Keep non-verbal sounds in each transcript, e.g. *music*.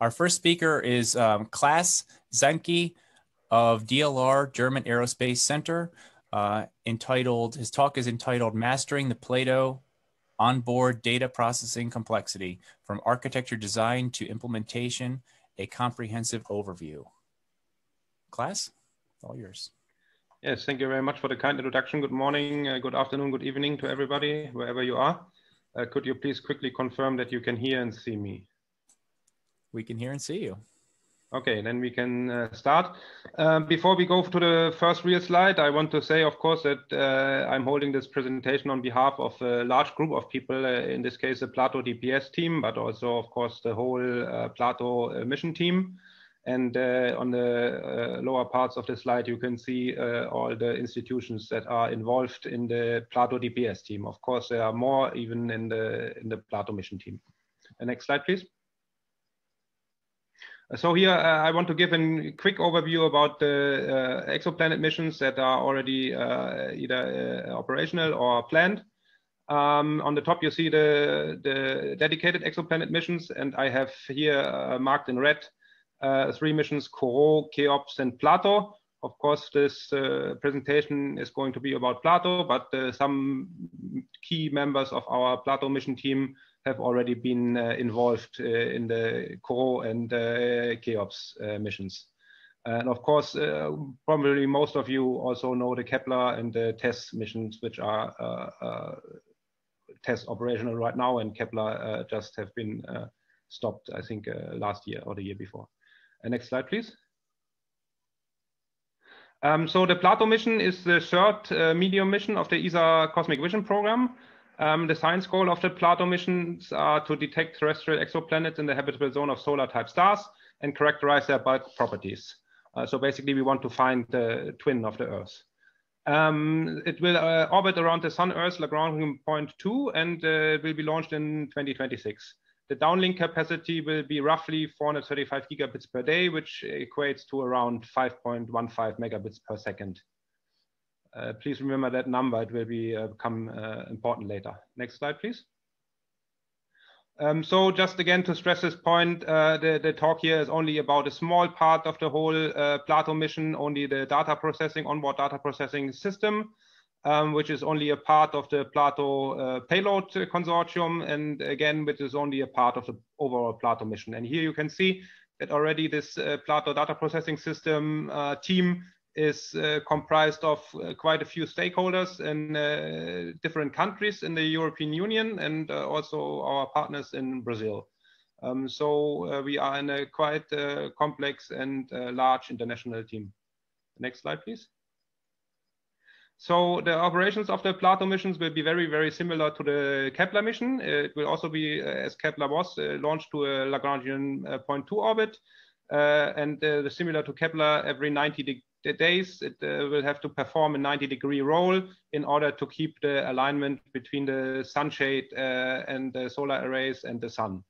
Our first speaker is um, Claas Ziemke of DLR German Aerospace Center. Uh, entitled, his talk is entitled Mastering the Plato Onboard Data Processing Complexity from Architecture Design to Implementation, a Comprehensive Overview. Klaas, all yours. Yes, thank you very much for the kind introduction. Good morning, uh, good afternoon, good evening to everybody, wherever you are. Uh, could you please quickly confirm that you can hear and see me? We can hear and see you. Okay, then we can uh, start. Um, before we go to the first real slide, I want to say, of course, that uh, I'm holding this presentation on behalf of a large group of people, uh, in this case, the Plato DPS team, but also, of course, the whole uh, Plato uh, mission team. And uh, on the lower parts of the slide, you can see all the institutions that are involved in the Plato DPS team. Of course, there are more even in the, in the Plato mission team. The next slide, please. So here uh, I want to give a quick overview about the uh, exoplanet missions that are already uh, either uh, operational or planned. Um, on the top you see the, the dedicated exoplanet missions and I have here uh, marked in red uh, three missions, Corot, Cheops and Plato. Of course, this presentation is going to be about Plato, but some key members of our Plato mission team have already been uh, involved uh, in the Corot and uh, Cheops missions. And of course, probably most of you also know the Kepler and the TESS missions, which are TESS operational right now, and Kepler just have been stopped, I think, last year or the year before. next slide, please. Um, so the Plato mission is the third uh, medium mission of the ESA Cosmic Vision program. Um, the science goal of the Plato missions are to detect terrestrial exoplanets in the habitable zone of solar type stars and characterize their bulk properties. Uh, so basically we want to find the twin of the Earth. Um, it will uh, orbit around the Sun-Earth Lagrangian point 2 and uh, will be launched in 2026. The downlink capacity will be roughly 435 gigabits per day, which equates to around 5.15 megabits per second. Uh, please remember that number. It will be, uh, become uh, important later. Next slide, please. Um, so just again to stress this point, uh, the, the, talk here is only about a small part of the whole uh, Plato mission, only the data processing, onboard data processing system, um, which is only a part of the Plato uh, payload consortium, and again, which is only a part of the overall Plato mission. And here you can see that already this Plato data processing system team is uh, comprised of uh, quite a few stakeholders in uh, different countries in the European Union and uh, also our partners in Brazil. Um, so uh, we are in a quite uh, complex and large international team. Next slide, please. So the operations of the Plato missions will be very, very similar to the Kepler mission. It will also be, as Kepler was, launched to a Lagrangian point two orbit. and similar to Kepler, every 90 days, it uh, will have to perform a 90 degree roll in order to keep the alignment between the sunshade uh, and the solar arrays and the sun.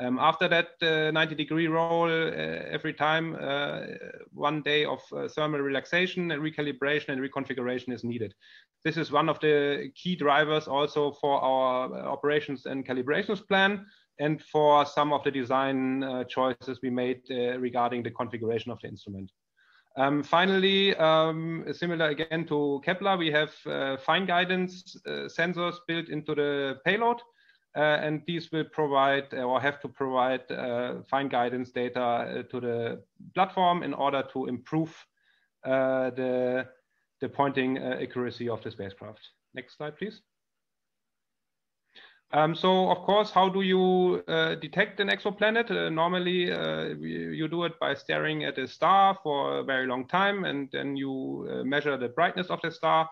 Um, after that uh, 90 degree roll, uh, every time uh, one day of uh, thermal relaxation and recalibration and reconfiguration is needed. This is one of the key drivers also for our operations and calibrations plan and for some of the design choices we made regarding the configuration of the instrument. Um, finally, um, similar again to Kepler, we have uh, fine guidance uh, sensors built into the payload. Uh, and these will provide uh, or have to provide uh, fine guidance data uh, to the platform in order to improve the, the pointing accuracy of the spacecraft. Next slide, please. Um, so of course, how do you uh, detect an exoplanet? Uh, normally, uh, you do it by staring at a star for a very long time, and then you uh, measure the brightness of the star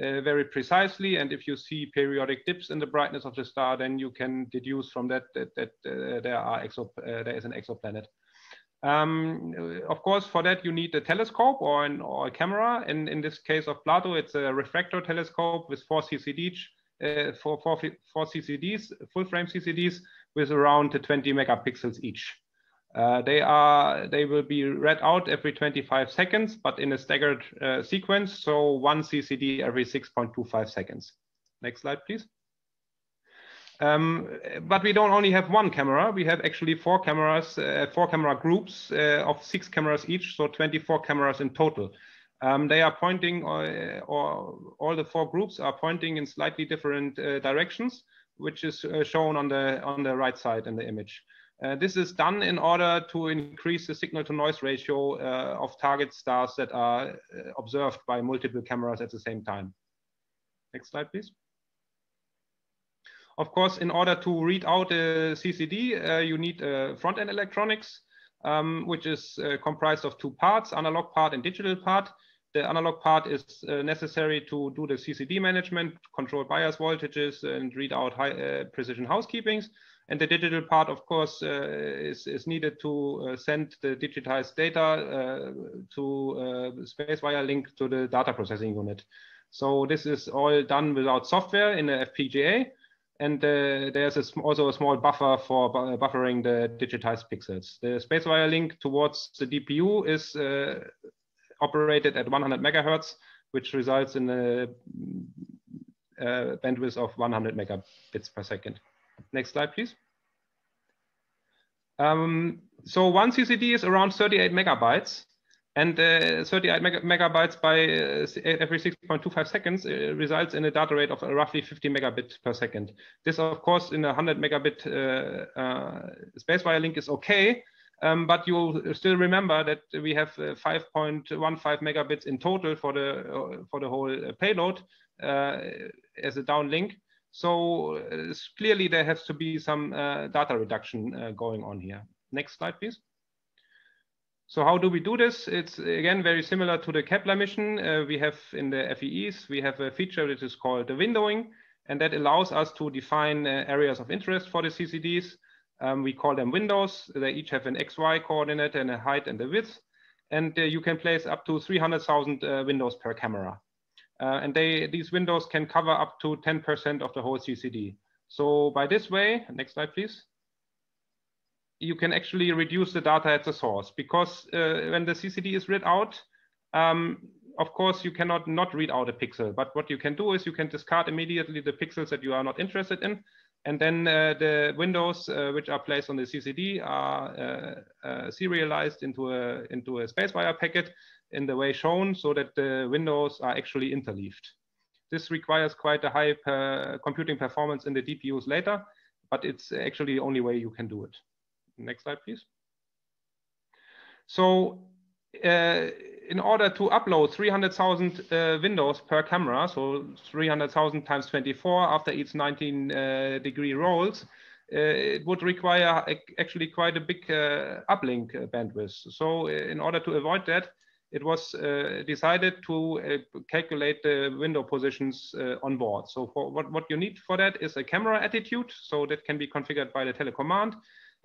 uh, very precisely. And if you see periodic dips in the brightness of the star, then you can deduce from that that, that uh, there are there is an exoplanet. Um, of course, for that you need a telescope or, an, or a camera. And in this case of Plato, it's a refractor telescope with four CCD for, for, for CCDs, full frame CCDs with around 20 megapixels each. Uh, they are they will be read out every 25 seconds, but in a staggered uh, sequence. So one CCD every 6.25 seconds. Next slide, please. Um, but we don't only have one camera. We have actually four cameras, uh, four camera groups uh, of six cameras each, so 24 cameras in total. Um, they are pointing, or, uh, or, all the four groups are pointing in slightly different uh, directions, which is uh, shown on the on the right side in the image. Uh, this is done in order to increase the signal to noise ratio of target stars that are observed by multiple cameras at the same time. Next slide, please. Of course, in order to read out a CCD, uh, you need uh, front-end electronics, um, which is uh, comprised of two parts, analog part and digital part. The analog part is uh, necessary to do the CCD management, control bias voltages, and read out high uh, precision housekeepings. And the digital part, of course, uh, is, is, needed to send the digitized data to space via link to the data processing unit. So this is all done without software in the FPGA and uh, there's a also a small buffer for bu buffering the digitized pixels. The SpaceWire link towards the DPU is uh, operated at 100 megahertz, which results in a, a uh, bandwidth of 100 megabits per second. Next slide, please. Um, so one CCD is around 38 megabytes. And uh, 38 meg megabytes by uh, every 6.25 seconds uh, results in a data rate of roughly 50 megabit per second. This, of course, in a 100 megabit uh, uh, SpaceWire link is okay, um, but you still remember that we have uh, 5.15 megabits in total for the for the whole payload as a downlink. So clearly there has to be some data reduction going on here. Next slide, please. So how do we do this? It's again very similar to the Kepler mission. Uh, we have in the FEEs, we have a feature which is called the windowing, and that allows us to define uh, areas of interest for the CCDs. Um, we call them windows. They each have an XY coordinate and a height and a width. And uh, you can place up to 300,000 uh, windows per camera. Uh, and they, these windows can cover up to 10% of the whole CCD. So by this way, next slide, please you can actually reduce the data at the source because uh, when the CCD is read out, um, of course, you cannot not read out a pixel. But what you can do is you can discard immediately the pixels that you are not interested in. And then uh, the windows uh, which are placed on the CCD are uh, uh, serialized into a, into a SpaceWire packet in the way shown so that the windows are actually interleaved. This requires quite a high per computing performance in the DPUs later, but it's actually the only way you can do it. Next slide, please. So uh, in order to upload 300,000 uh, windows per camera, so 300,000 times 24 after each 19 uh, degree rolls, uh, it would require actually quite a big uh, uplink uh, bandwidth. So in order to avoid that, it was decided to calculate the window positions on board. So what, what you need for that is a camera attitude. So that can be configured by the telecommand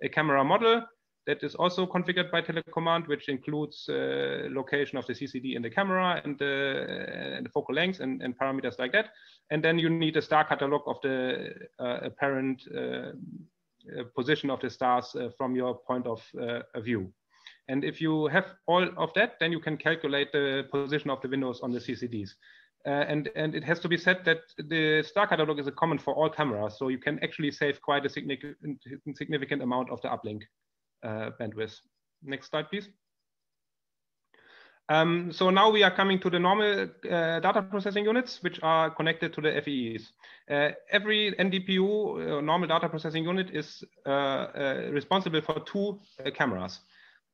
a camera model that is also configured by telecommand, which includes uh, location of the CCD in the camera and, uh, and the focal length and, and, parameters like that. And then you need a star catalog of the uh, apparent uh, uh, position of the stars from your point of view. And if you have all of that, then you can calculate the position of the windows on the CCDs. Uh, and, and it has to be said that the star catalog is a common for all cameras, so you can actually save quite a significant, significant amount of the uplink uh, bandwidth. Next slide, please. Um, so now we are coming to the normal uh, data processing units, which are connected to the FEEs. Uh, every NDPU, uh, normal data processing unit, is uh, responsible for two cameras.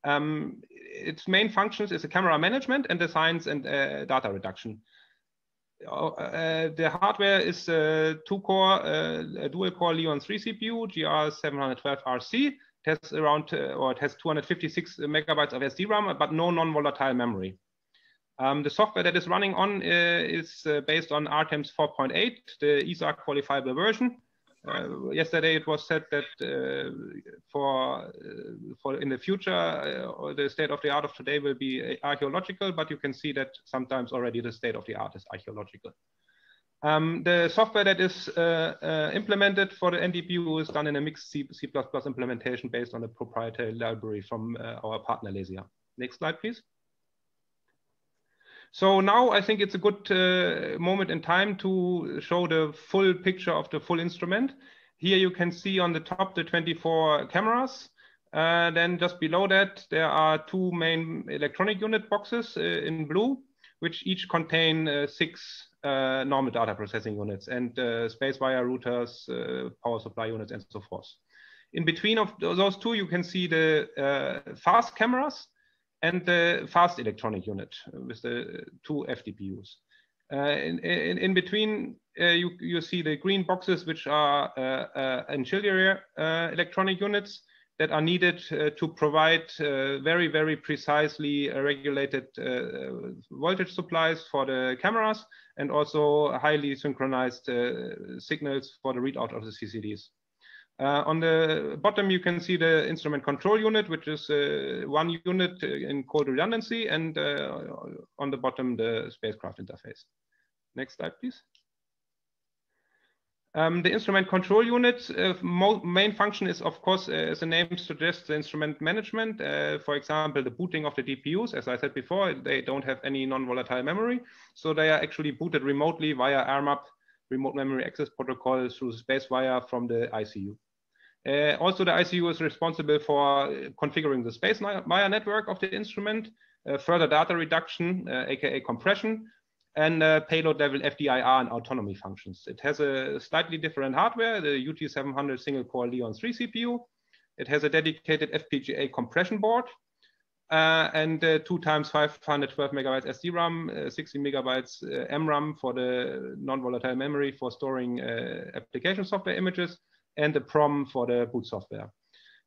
Um, its main functions is the camera management and the science and data reduction. Oh, uh, the hardware is a two-core, uh, dual-core Leon 3 CPU, GR712RC. It has around, uh, or it has 256 megabytes of SDRAM, but no non-volatile memory. Um, the software that is running on uh, is uh, based on RTEMS 4.8, the ESA qualifiable version. Uh, yesterday it was said that uh, for uh, for in the future uh, the state of the art of today will be archaeological, but you can see that sometimes already the state of the art is archaeological. Um, the software that is uh, uh, implemented for the NDPU is done in a mixed C, C++ implementation based on a proprietary library from our partner Lesia. Next slide, please. So now I think it's a good uh, moment in time to show the full picture of the full instrument. Here you can see on the top the 24 cameras. Uh, then just below that, there are two main electronic unit boxes uh, in blue, which each contain uh, six uh, normal data processing units and uh, space wire routers, uh, power supply units, and so forth. In between of those two, you can see the fast cameras and the fast electronic unit with the uh, two FDPUs. Uh, in, in, in, between, uh, you, you see the green boxes, which are ancillary electronic units that are needed uh, to provide uh, very, very precisely uh, regulated voltage supplies for the cameras and also highly synchronized signals for the readout of the CCDs. Uh, on the bottom, you can see the instrument control unit, which is uh, one unit in cold redundancy, and uh, on the bottom, the spacecraft interface. Next slide, please. Um, the instrument control unit uh, main function is, of course, uh, as the name suggests, the instrument management. Uh, for example, the booting of the DPUs. As I said before, they don't have any non-volatile memory, so they are actually booted remotely via RMAP remote memory access protocol through space wire from the ICU. Uh, also, the ICU is responsible for configuring the space wire network of the instrument, uh, further data reduction, aka uh, compression, and uh, payload level FDIR and autonomy functions. It has a slightly different hardware, the UT700 single core Leon 3 CPU. It has a dedicated FPGA compression board uh, and uh, two times 512 megabytes SDRAM, uh, 60 megabytes uh, MRAM for the non-volatile memory for storing uh, application software images, and the PROM for the boot software.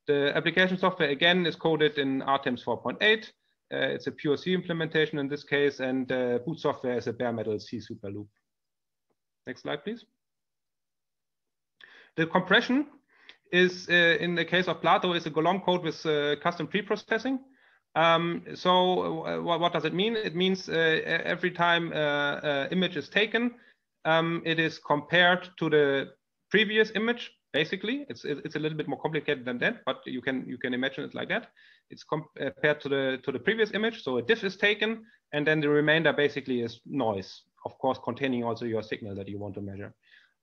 The application software again is coded in RTEMS 4.8 uh, it's a pure C implementation in this case, and uh, boot software is a bare metal C super loop. Next slide, please. The compression is, uh, in the case of Plato, is a Golomb code with custom pre-processing. Um, so uh, what does it mean? It means uh, every time uh, image is taken, um, it is compared to the previous image. Basically, it's it's a little bit more complicated than that, but you can you can imagine it like that it's compared to the to the previous image. So a diff is taken, and then the remainder basically is noise, of course, containing also your signal that you want to measure.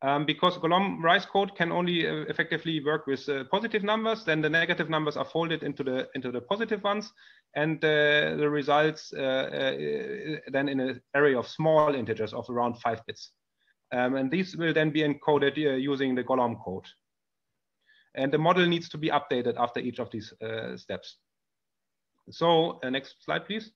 Um, because Golomb Rice code can only uh, effectively work with uh, positive numbers, then the negative numbers are folded into the into the positive ones, and uh, the results uh, uh, then in an array of small integers of around five bits. Um, and these will then be encoded uh, using the Golomb code. And the model needs to be updated after each of these steps. So uh, next slide, please.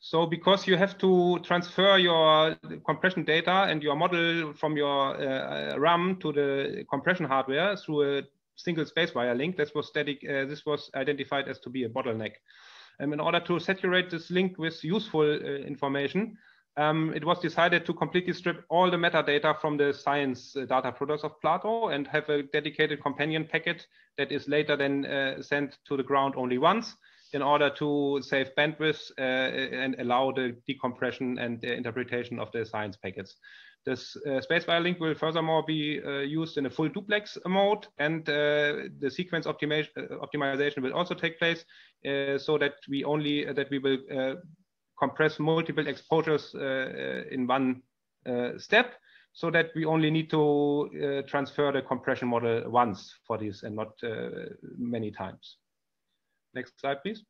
So because you have to transfer your compression data and your model from your uh, RAM to the compression hardware through a single space wire link, this was static. Uh, this was identified as to be a bottleneck. Um, in order to saturate this link with useful uh, information, um, it was decided to completely strip all the metadata from the science uh, data products of Plato and have a dedicated companion packet that is later then uh, sent to the ground only once in order to save bandwidth uh, and allow the decompression and the interpretation of the science packets. This uh, SpaceWire link will furthermore be uh, used in a full duplex mode, and uh, the sequence uh, optimization will also take place, so that we only that we will compress multiple exposures in one step, so that we only need to transfer the compression model once for this and not many times. Next slide, please.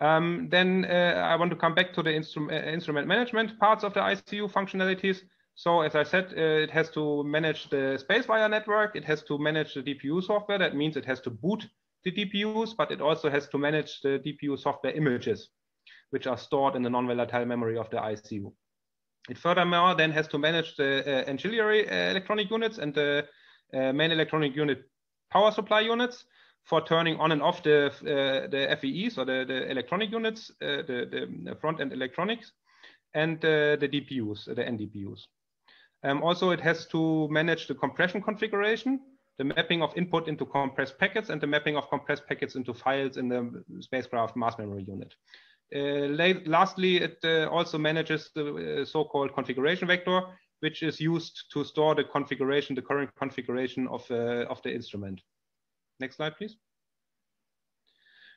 Um, then uh, I want to come back to the instru uh, instrument management parts of the ICU functionalities. So as I said, uh, it has to manage the SpaceWire network. It has to manage the DPU software. That means it has to boot the DPUs, but it also has to manage the DPU software images, which are stored in the non-volatile memory of the ICU. It furthermore then has to manage the uh, ancillary uh, electronic units and the uh, main electronic unit power supply units for turning on and off the uh, the FEEs or the, the electronic units, uh, the, the front end electronics, and uh, the DPUs, the NDPUs. Um, also, it has to manage the compression configuration, the mapping of input into compressed packets, and the mapping of compressed packets into files in the spacecraft mass memory unit. Uh, lastly, it uh, also manages the uh, so-called configuration vector, which is used to store the configuration, the current configuration of, of the instrument. Next slide, please.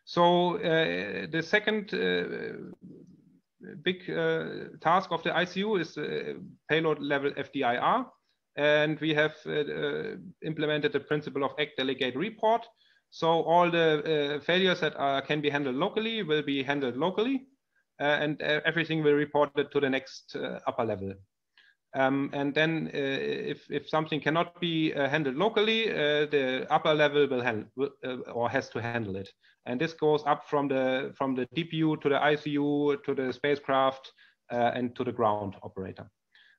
So uh, the second uh, big uh, task of the ICU is payload level FDIR. and we have uh, implemented the principle of act, delegate, report. So all the uh, failures that are, can be handled locally will be handled locally, uh, and everything will be reported to the next upper level. Um, and then uh, if, if something cannot be uh, handled locally, uh, the upper level will handle or has to handle it. And this goes up from the from the DPU to the ICU to the spacecraft and to the ground operator.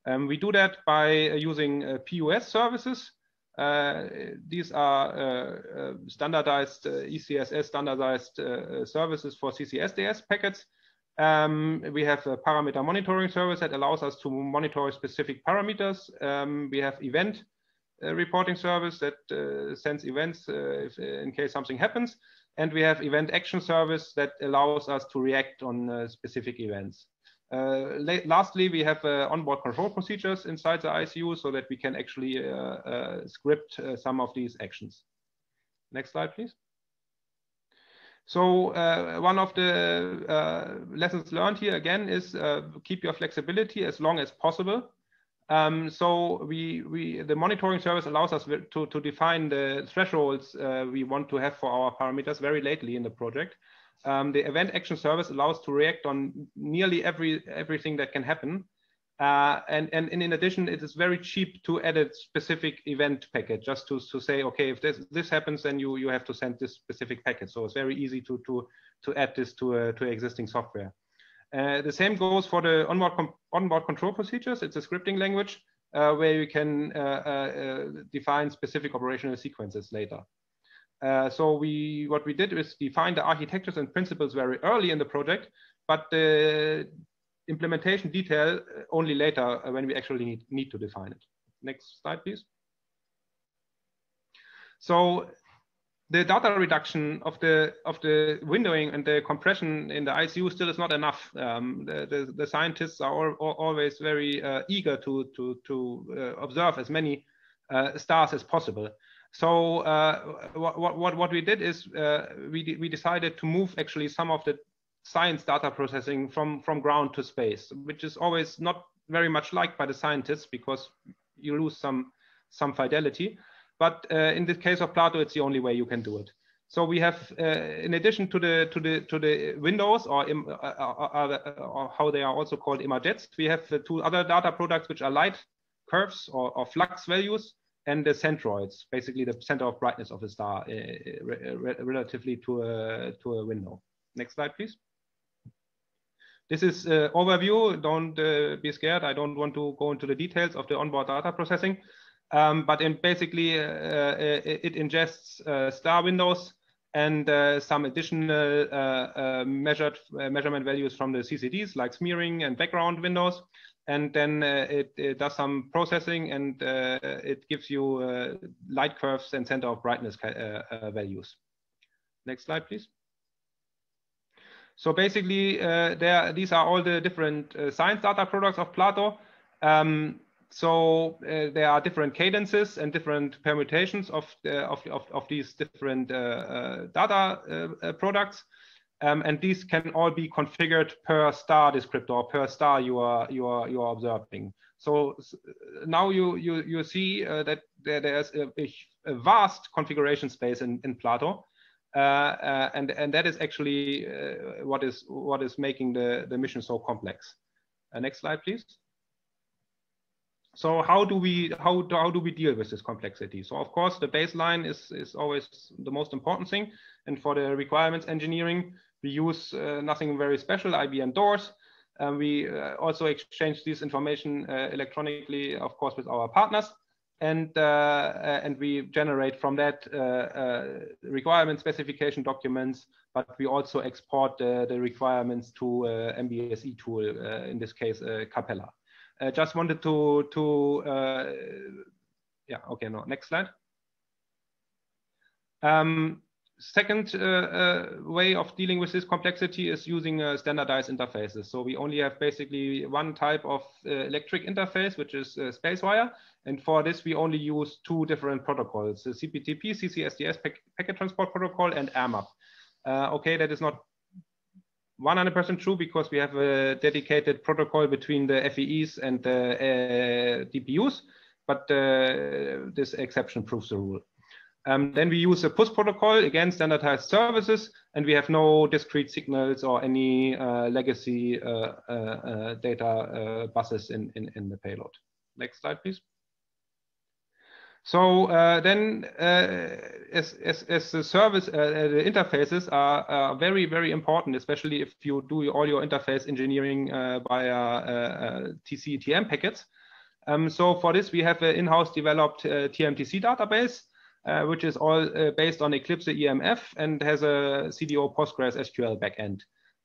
Um, we do that by using PUS services. Uh, these are uh, uh, standardized ECSS standardized services for CCSDS packets. Um, we have a parameter monitoring service that allows us to monitor specific parameters. Um, we have event uh, reporting service that uh, sends events uh, if, in case something happens. And we have event action service that allows us to react on specific events. Uh, lastly, we have uh, onboard control procedures inside the ICU so that we can actually uh, script some of these actions. Next slide, please. So one of the lessons learned here again is keep your flexibility as long as possible. Um, so we, we, the monitoring service allows us to, to define the thresholds uh, we want to have for our parameters very lately in the project. Um, the event action service allows to react on nearly every everything that can happen. Uh, and, and, and in addition, it is very cheap to add a specific event packet just to, to say, okay, if this, this happens, then you, you have to send this specific packet. So it's very easy to, to, to add this to, uh, to existing software. Uh, the same goes for the onboard, onboard control procedures. It's a scripting language uh, where you can uh, uh, define specific operational sequences later. Uh, so we, what we did is define the architectures and principles very early in the project, but the implementation detail only later when we actually need, need to define it. Next slide, please. So the data reduction of the of the windowing and the compression in the ICU still is not enough. Um, the, the, the, scientists are all, all, always very uh, eager to to to uh, observe as many uh, stars as possible. So uh, what, what, what we did is uh, we, we decided to move actually some of the science data processing from, from ground to space, which is always not very much liked by the scientists because you lose some, some fidelity. But uh, in the case of Plato, it's the only way you can do it. So we have, uh, in addition to the to the to the windows, or, uh, uh, or how they are also called imagettes, we have two other data products which are light curves or, or flux values, and the centroids, basically the center of brightness of a star uh, re relatively to a, to a window. Next slide, please. This is uh, overview. Don't uh, be scared. I don't want to go into the details of the onboard data processing. Um, but in basically, uh, uh it, ingests uh, star windows and uh, some additional measured measurement values from the CCDs like smearing and background windows and then uh, it, it, does some processing and uh, it gives you uh, light curves and center of brightness values. Next slide, please. So basically, there these are all the different science data products of Plato. Um, so uh, there are different cadences and different permutations of, uh, of, of, of, these different uh, data products. Um, and these can all be configured per star descriptor, or per star you are you are you are observing. So now you you you see uh, that there, there's a, a, vast configuration space in in Plato, uh, uh, and and that is actually uh, what is what is making the the mission so complex. Uh, next slide, please. So how do we how do, how do we deal with this complexity? So of course the baseline is is always the most important thing, and for the requirements engineering, we use uh, nothing very special, IBM doors. Um, we uh, also exchange this information uh, electronically, of course, with our partners. And, and we generate from that requirement specification documents, but we also export the requirements to MBSE tool, in this case, Capella. I just wanted to, to yeah, okay, no, next slide. Um, second uh, uh, way of dealing with this complexity is using uh, standardized interfaces. So we only have basically one type of uh, electric interface, which is uh, SpaceWire. And for this, we only use two different protocols, the CPTP, CCSDS pack Packet Transport Protocol and RMAP. Uh, okay, that is not 100% true because we have a dedicated protocol between the FEEs and the DPUs. but this exception proves the rule. Um, then we use a push protocol, again, standardized services, and we have no discrete signals or any uh, legacy uh, uh, uh data uh, buses in, in, in, the payload. Next slide, please. So uh, then as, as, as, the service, the interfaces are, very, very important, especially if you do all your interface engineering via TC-TM packets. Um, so for this, we have an in-house developed TMTC database uh, which is all uh, based on Eclipse EMF and has a CDO Postgres SQL backend.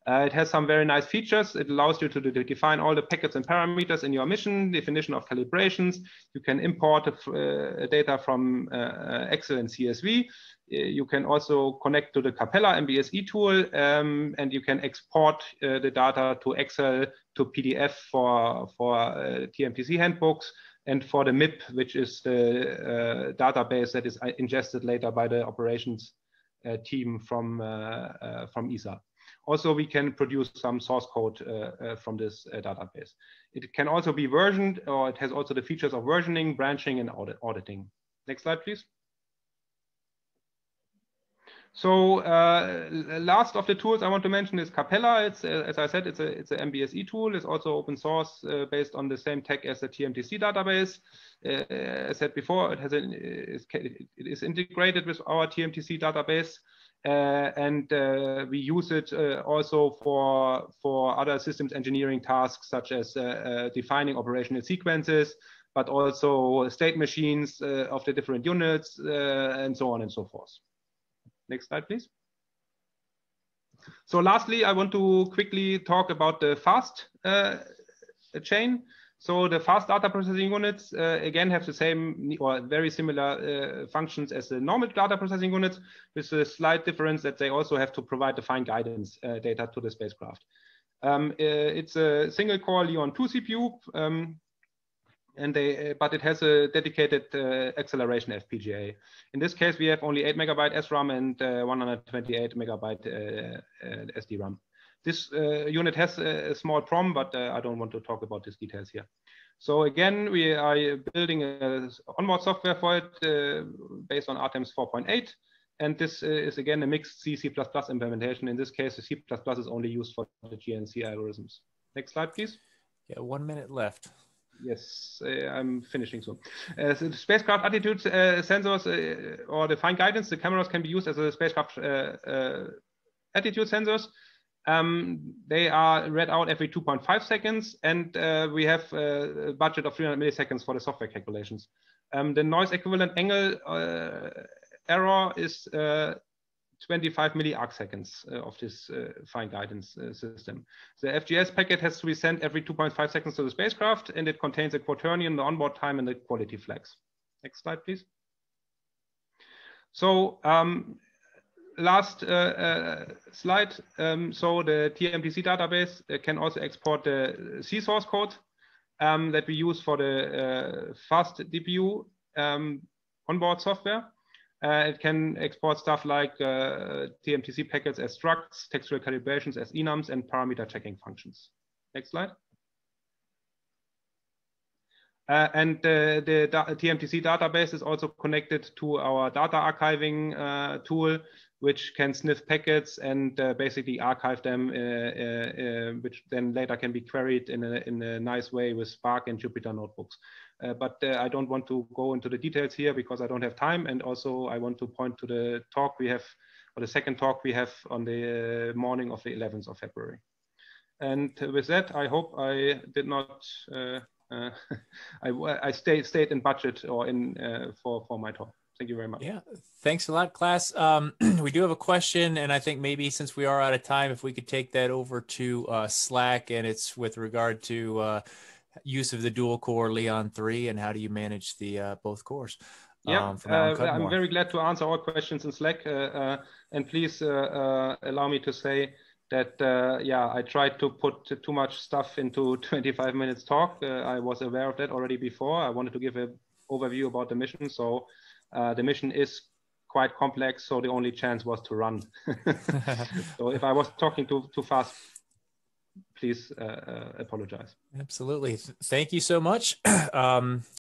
Uh, it has some very nice features. It allows you to, to, define all the packets and parameters in your mission, definition of calibrations. You can import uh, data from uh, Excel and CSV. You can also connect to the Capella MBSE tool, um, and you can export uh, the data to Excel to PDF for, for TMTC handbooks and for the MIP, which is the uh, database that is uh, ingested later by the operations uh, team from, from ESA. Also, we can produce some source code from this database. It can also be versioned, or it has also the features of versioning, branching, and audit auditing. Next slide, please. So uh, last of the tools I want to mention is Capella. It's uh, as I said, it's a it's an MBSE tool. It's also open source uh, based on the same tech as the TMTC database. Uh, as said before, it has a, it is integrated with our TMTC database. Uh, and uh, we use it also for for other systems engineering tasks such as defining operational sequences, but also state machines of the different units and so on and so forth. Next slide, please. So lastly, I want to quickly talk about the fast uh, chain. So the fast data processing units, uh, again, have the same or very similar uh, functions as the normal data processing units, with a slight difference that they also have to provide the fine guidance uh, data to the spacecraft. Um, uh, it's a single core Leon 2 CPU. Um, and they, uh, but it has a dedicated uh, acceleration FPGA. In this case, we have only 8 megabyte SRAM and uh, 128 megabyte uh, uh SDRAM. This uh, unit has a, small PROM, but I don't want to talk about these details here. So again, we are building a onboard software for it based on RTEMS 4.8. And this is again a mixed C, C++ implementation. In this case, the C++ is only used for the GNC algorithms. Next slide, please. Yeah, one minute left. Yes, uh, I'm finishing soon. Uh, so spacecraft attitude uh, sensors uh, or the fine guidance, the cameras can be used as a spacecraft uh, uh, attitude sensors. Um, they are read out every 2.5 seconds, and we have a budget of 300 milliseconds for the software calculations. Um, the noise equivalent angle error is 25 milliarc seconds uh, of this uh, fine guidance uh, system. The FGS packet has to be sent every 2.5 seconds to the spacecraft, and it contains a quaternion, the onboard time, and the quality flags. Next slide, please. So um, last uh, uh, slide. Um, so the TMTC database uh, can also export the C source code um, that we use for the fast DPU um, onboard software. Uh, it can export stuff like uh, TMTC packets as structs, textual calibrations as enums, and parameter checking functions. Next slide. Uh, and uh, the da TMTC database is also connected to our data archiving uh, tool, which can sniff packets and uh, basically archive them, which then later can be queried in a, in a nice way with Spark and Jupyter notebooks. Uh, but uh, I don't want to go into the details here because I don't have time. And also I want to point to the talk we have, or the second talk we have on the morning of the 11th of February. And with that, I hope I did not, uh, uh *laughs* I, I stayed, stayed in budget or in uh, for, for my talk. Thank you very much. Yeah, thanks a lot, Claas. Um, *clears throat* we do have a question, and I think maybe since we are out of time, if we could take that over to uh, Slack, and it's with regard to use of the dual core Leon 3 and how do you manage the uh, both cores? Yeah, um, uh, I'm very glad to answer all questions in Slack. Uh, uh and please uh, uh, allow me to say that, yeah, I tried to put too much stuff into *laughs* 25 minutes talk. I was aware of that already before. I wanted to give an overview about the mission. So the mission is quite complex. So the only chance was to run. *laughs* *laughs* so if I was talking too, too fast, please uh, uh, apologize. Absolutely. Thank you so much. *clears throat* Um,